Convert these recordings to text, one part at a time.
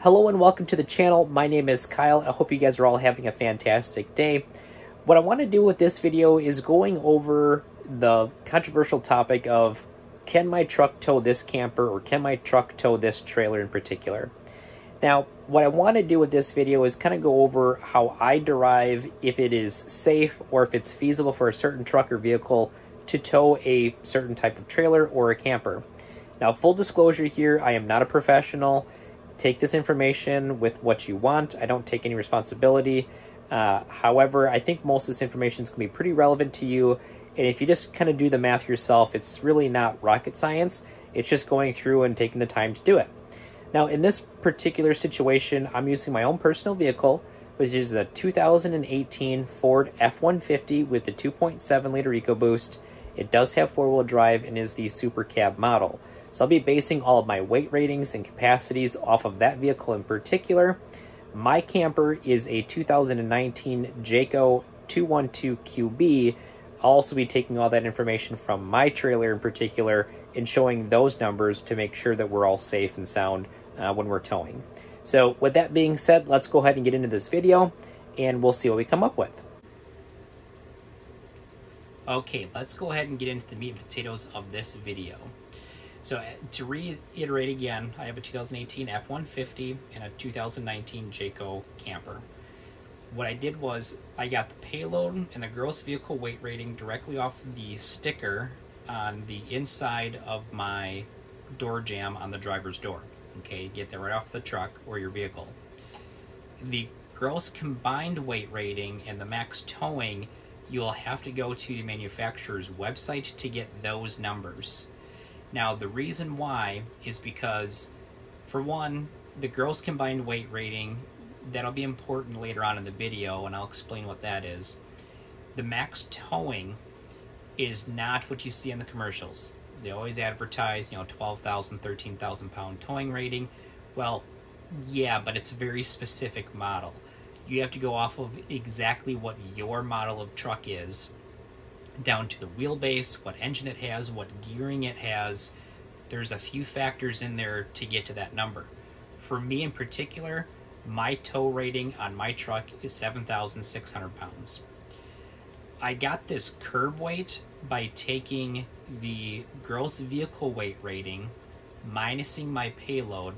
Hello and welcome to the channel. My name is Kyle. I hope you guys are all having a fantastic day. What I want to do with this video is going over the controversial topic of can my truck tow this camper or can my truck tow this trailer in particular? Now, what I want to do with this video is kind of go over how I derive if it is safe or if it's feasible for a certain truck or vehicle to tow a certain type of trailer or a camper. Now, full disclosure here, I am not a professional. Take this information with what you want. I don't take any responsibility. Uh, however, I think most of this information is going to be pretty relevant to you. And if you just kind of do the math yourself, it's really not rocket science. It's just going through and taking the time to do it. Now, in this particular situation, I'm using my own personal vehicle, which is a 2018 Ford F-150 with the 2.7 liter EcoBoost. It does have four-wheel drive and is the Super Cab model. So I'll be basing all of my weight ratings and capacities off of that vehicle in particular. My camper is a 2019 Jayco 212QB. I'll also be taking all that information from my trailer in particular and showing those numbers to make sure that we're all safe and sound uh, when we're towing. So with that being said, let's go ahead and get into this video and we'll see what we come up with. Okay, let's go ahead and get into the meat and potatoes of this video. So to reiterate again, I have a 2018 F-150 and a 2019 Jayco camper. What I did was I got the payload and the gross vehicle weight rating directly off the sticker on the inside of my door jamb on the driver's door. Okay, get that right off the truck or your vehicle. The gross combined weight rating and the max towing, you will have to go to the manufacturer's website to get those numbers. Now, the reason why is because, for one, the gross combined weight rating, that'll be important later on in the video, and I'll explain what that is. The max towing is not what you see in the commercials. They always advertise, you know, 12,000, 13,000 pound towing rating. Well, yeah, but it's a very specific model. You have to go off of exactly what your model of truck is down to the wheelbase, what engine it has, what gearing it has. There's a few factors in there to get to that number. For me in particular, my tow rating on my truck is 7,600 pounds. I got this curb weight by taking the gross vehicle weight rating, minusing my payload.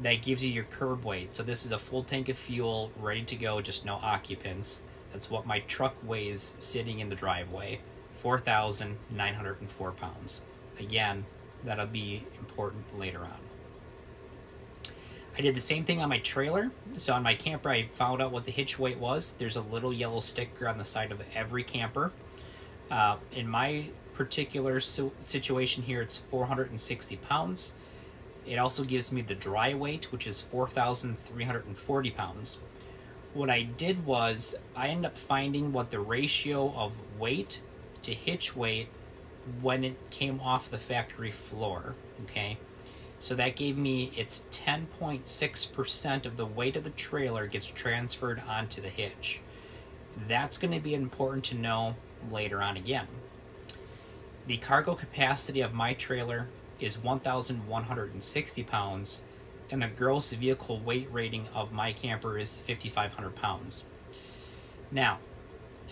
That gives you your curb weight. So this is a full tank of fuel, ready to go, just no occupants. That's what my truck weighs sitting in the driveway 4,904 pounds. Again, that'll be important later on. I did the same thing on my trailer. So on my camper, I found out what the hitch weight was. There's a little yellow sticker on the side of every camper. Uh, in my particular situation here, it's 460 pounds. It also gives me the dry weight, which is 4,340 pounds what I did was I ended up finding what the ratio of weight to hitch weight when it came off the factory floor, okay? So that gave me it's 10.6% of the weight of the trailer gets transferred onto the hitch. That's going to be important to know later on again. The cargo capacity of my trailer is 1,160 pounds and the gross vehicle weight rating of my camper is 5,500 pounds. Now,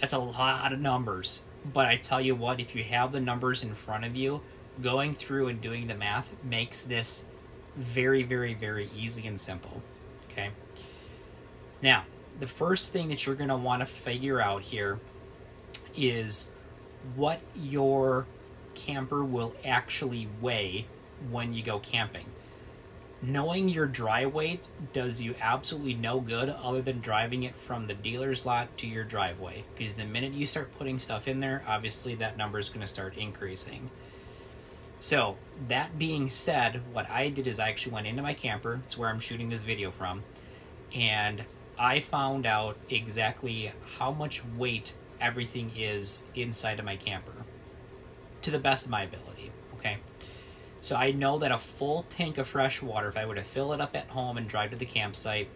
that's a lot of numbers, but I tell you what, if you have the numbers in front of you, going through and doing the math makes this very, very, very easy and simple. Okay? Now, the first thing that you're want to figure out here is what your camper will actually weigh when you go camping knowing your dry weight does you absolutely no good other than driving it from the dealer's lot to your driveway. Because the minute you start putting stuff in there, obviously that number is going to start increasing. So, that being said, what I did is I actually went into my camper, it's where I'm shooting this video from, and I found out exactly how much weight everything is inside of my camper to the best of my ability, okay? So I know that a full tank of fresh water, if I were to fill it up at home and drive to the campsite,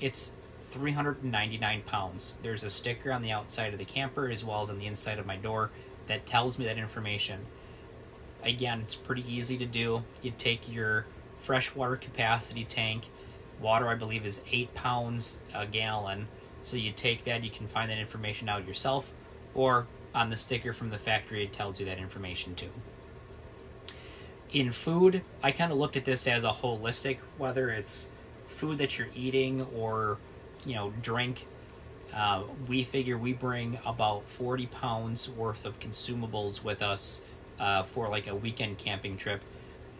it's 399 pounds. There's a sticker on the outside of the camper as well as on the inside of my door that tells me that information. Again, it's pretty easy to do. You take your freshwater capacity tank, Water, I believe, is eight pounds a gallon. So you take that, you can find that information out yourself, or on the sticker from the factory, it tells you that information too. In food, I kind of looked at this as a holistic, whether it's food that you're eating or, you know, drink. Uh, we figure we bring about 40 pounds worth of consumables with us uh, for like a weekend camping trip.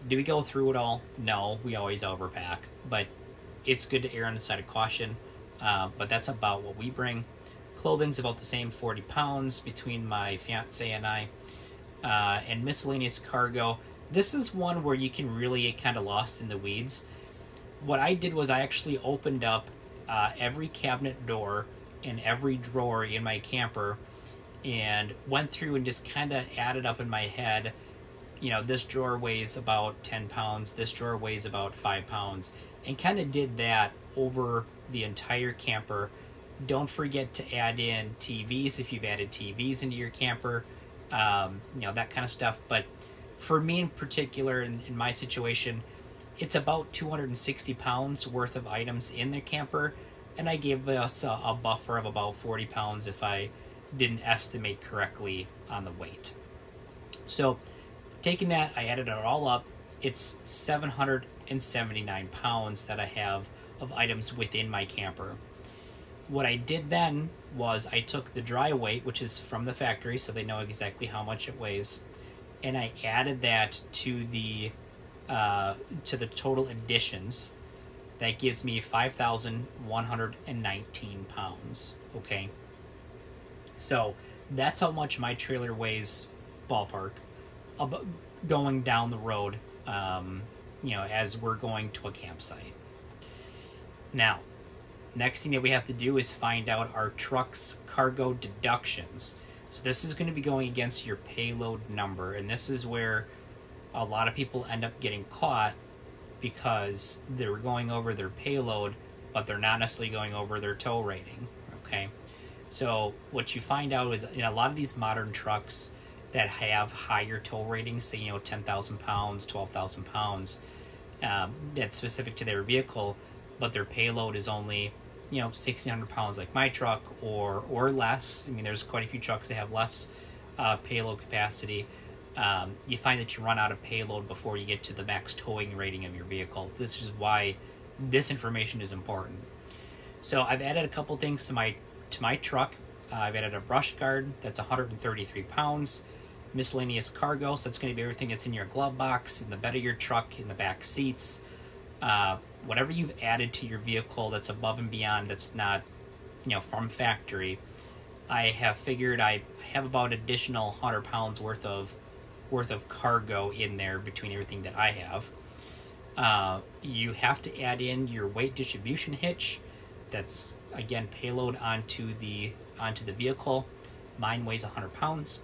Do we go through it all? No, we always overpack, but it's good to err on the side of caution. Uh, but that's about what we bring. Clothing's about the same 40 pounds between my fiance and I. Uh, and miscellaneous cargo. This is one where you can really get kind of lost in the weeds. What I did was I actually opened up uh, every cabinet door and every drawer in my camper and went through and just kind of added up in my head you know this drawer weighs about 10 pounds this drawer weighs about 5 pounds and kind of did that over the entire camper. Don't forget to add in TVs if you've added TVs into your camper, um, you know, that kind of stuff. But for me in particular, in, in my situation, it's about 260 pounds worth of items in the camper, and I gave us a, a buffer of about 40 pounds if I didn't estimate correctly on the weight. So, taking that, I added it all up. It's 779 pounds that I have of items within my camper. What I did then was I took the dry weight, which is from the factory, so they know exactly how much it weighs, and I added that to the uh, to the total additions. That gives me five thousand one hundred and nineteen pounds. Okay, so that's how much my trailer weighs, ballpark, going down the road. Um, you know, as we're going to a campsite. Now, next thing that we have to do is find out our truck's cargo deductions. So this is going to be going against your payload number, and this is where a lot of people end up getting caught because they're going over their payload, but they're not necessarily going over their tow rating. Okay, so what you find out is in a lot of these modern trucks that have higher tow ratings, say you know ten thousand pounds, twelve thousand pounds, um, that's specific to their vehicle, but their payload is only you know 1600 pounds like my truck or or less. I mean there's quite a few trucks that have less uh, payload capacity. Um, you find that you run out of payload before you get to the max towing rating of your vehicle. This is why this information is important. So i've added a couple things to my to my truck. Uh, i've added a brush guard that's 133 pounds miscellaneous cargo so that's going to be everything that's in your glove box in the bed of your truck in the back seats uh, whatever you've added to your vehicle that's above and beyond that's not you know from factory i have figured i have about additional 100 pounds worth of worth of cargo in there between everything that i have. Uh, you have to add in your weight distribution hitch that's again payload onto the onto the vehicle. Mine weighs 100 pounds.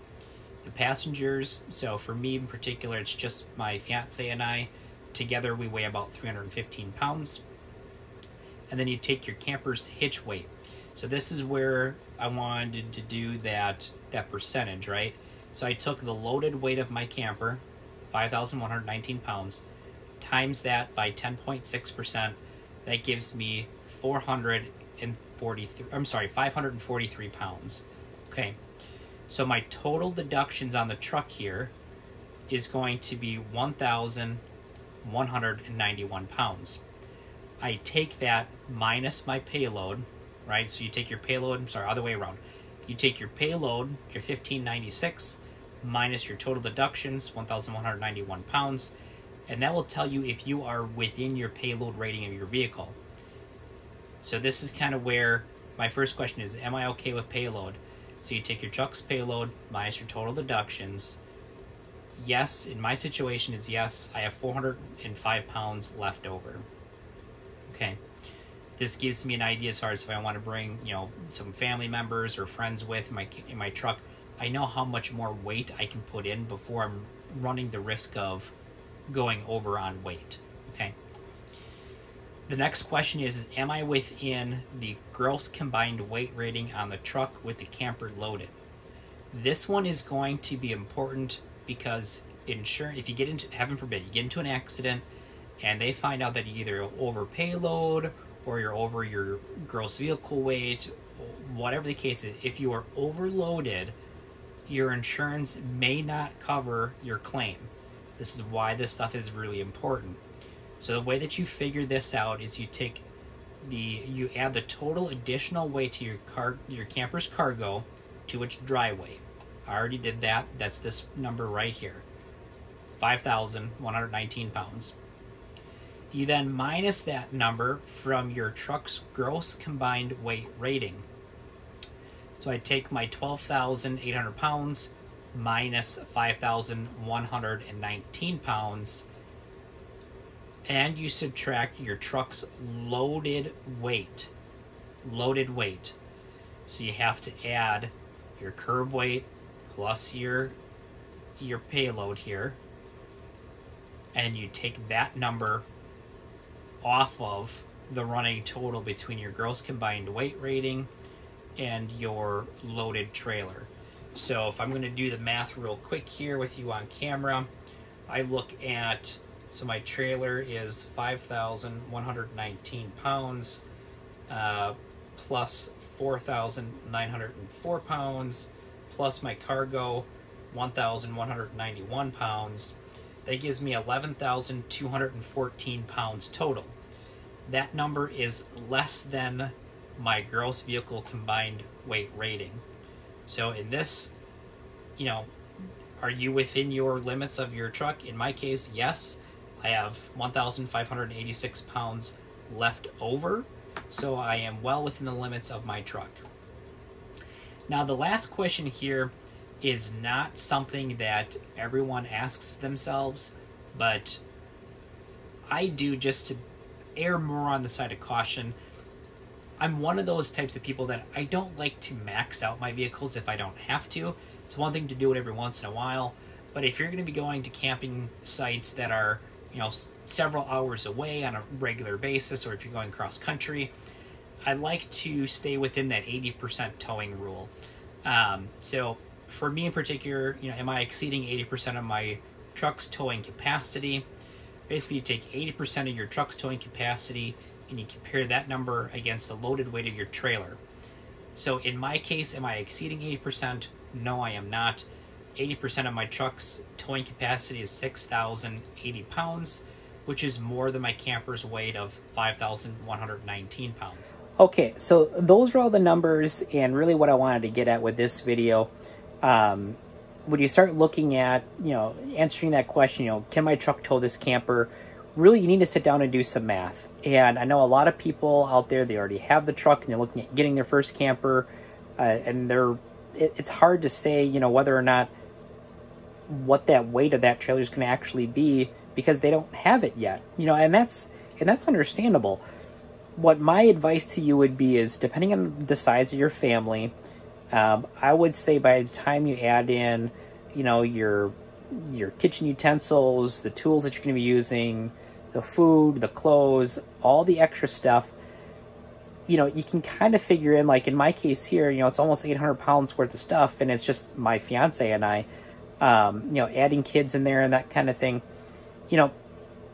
The passengers so for me in particular it's just my fiance and i Together we weigh about 315 pounds. And then you take your camper's hitch weight. So this is where I wanted to do that, that percentage, right? So I took the loaded weight of my camper, 5,119 pounds, times that by 10.6%. That gives me 443, I'm sorry, 543 pounds. Okay. So my total deductions on the truck here is going to be 1,000 191 pounds. I take that minus my payload, right? So you take your payload, I'm sorry, other way around. You take your payload, your 1596, minus your total deductions, 1,191 pounds, and that will tell you if you are within your payload rating of your vehicle. So this is kind of where my first question is, am I okay with payload? So you take your truck's payload minus your total deductions, yes, in my situation, it's yes, I have 405 pounds left over. Okay. This gives me an idea as far as if I want to bring, you know, some family members or friends with my in my truck. I know how much more weight I can put in before I'm running the risk of going over on weight. Okay. The next question is, is Am I within the gross combined weight rating on the truck with the camper loaded? This one is going to be important because insurance if you get into heaven forbid you get into an accident and they find out that you either over payload or you're over your gross vehicle weight, whatever the case is, if you are overloaded, your insurance may not cover your claim. This is why this stuff is really important. So the way that you figure this out is you take the you add the total additional weight to your car your camper's cargo to its dry weight. I already did that. That's this number right here. 5,119 pounds. You then minus that number from your truck's gross combined weight rating. So I take my 12,800 pounds minus 5,119 pounds and you subtract your truck's loaded weight. Loaded weight. So you have to add your curb weight plus your your payload here and you take that number off of the running total between your gross combined weight rating and your loaded trailer. So if I'm going to do the math real quick here with you on camera, I look at, so my trailer is 5,119 pounds uh, plus 4,904 pounds plus my cargo 1,191 pounds. That gives me 11,214 pounds total. That number is less than my gross vehicle combined weight rating. So in this, you know, are you within your limits of your truck? In my case, yes. I have 1,586 pounds left over, so I am well within the limits of my truck. Now, the last question here is not something that everyone asks themselves, but I do just to err more on the side of caution. I'm one of those types of people that I don't like to max out my vehicles if I don't have to. It's one thing to do it every once in a while, but if you're going to be going to camping sites that are, you know, several hours away on a regular basis, or if you're going cross country, I like to stay within that 80% towing rule. Um, so for me in particular, you know, am I exceeding 80% of my truck's towing capacity? Basically, you take 80% of your truck's towing capacity and you compare that number against the loaded weight of your trailer. So in my case, am I exceeding 80%? No, I am not. 80% of my truck's towing capacity is 6,080 pounds, which is more than my camper's weight of 5,119 pounds. Okay, so those are all the numbers and really what I wanted to get at with this video. Um, when you start looking at, you know, answering that question, you know, can my truck tow this camper? Really, you need to sit down and do some math. And I know a lot of people out there, they already have the truck and they're looking at getting their first camper. Uh, and they're, it, it's hard to say, you know, whether or not what that weight of that trailer is going to actually be because they don't have it yet. You know, and that's, and that's understandable. What my advice to you would be is depending on the size of your family, um, I would say by the time you add in, you know, your your kitchen utensils, the tools that you're going to be using, the food, the clothes, all the extra stuff, you know, you can kind of figure in, like in my case here, you know, it's almost 800 pounds worth of stuff, and it's just my fiance and I, um, you know, adding kids in there and that kind of thing, you know,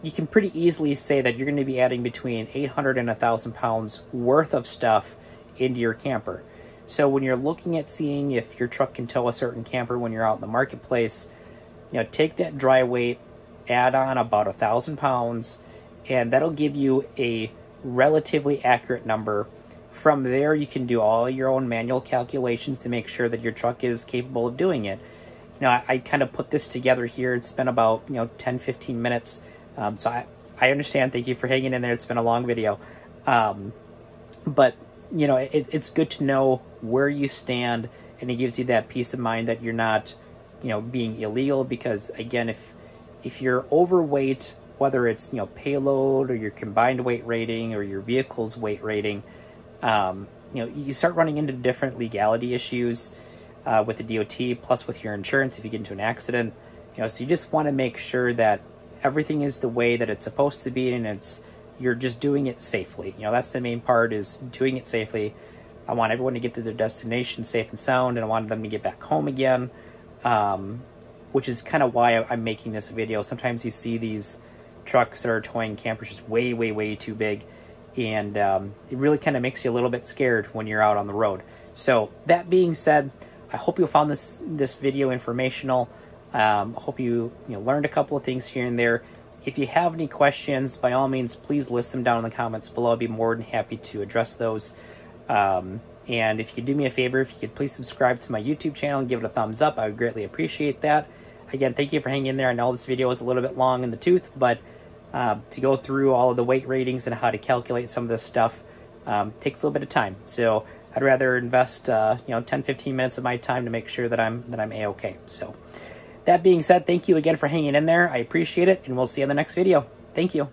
you can pretty easily say that you're going to be adding between 800 and 1,000 pounds worth of stuff into your camper. So when you're looking at seeing if your truck can tow a certain camper when you're out in the marketplace, you know, take that dry weight, add on about a thousand pounds, and that'll give you a relatively accurate number. From there, you can do all your own manual calculations to make sure that your truck is capable of doing it. You know, I, I kind of put this together here. It's been about, you know, 10, 15 minutes. Um, so I, I understand. Thank you for hanging in there. It's been a long video. Um, but you know, it, it's good to know where you stand, and it gives you that peace of mind that you're not, you know, being illegal. Because again, if if you're overweight, whether it's you know payload or your combined weight rating or your vehicle's weight rating, um, you know, you start running into different legality issues uh, with the DOT, plus with your insurance if you get into an accident. You know, so you just want to make sure that everything is the way that it's supposed to be, and it's you're just doing it safely. You know, that's the main part is doing it safely. I want everyone to get to their destination safe and sound, and I wanted them to get back home again, um, which is kind of why I'm making this video. Sometimes you see these trucks that are towing campers just way, way, way too big. And um, it really kind of makes you a little bit scared when you're out on the road. So that being said, I hope you found this this video informational. Um, I hope you you know learned a couple of things here and there. If you have any questions, by all means, please list them down in the comments below. I'd be more than happy to address those. Um, and if you could do me a favor, if you could please subscribe to my YouTube channel and give it a thumbs up, I would greatly appreciate that. Again, thank you for hanging in there. I know this video was a little bit long in the tooth, but uh, to go through all of the weight ratings and how to calculate some of this stuff um, takes a little bit of time. So I'd rather invest, uh, you know, 10, 15 minutes of my time to make sure that I'm that I'm a-okay. So that being said, thank you again for hanging in there. I appreciate it, and we'll see you in the next video. Thank you.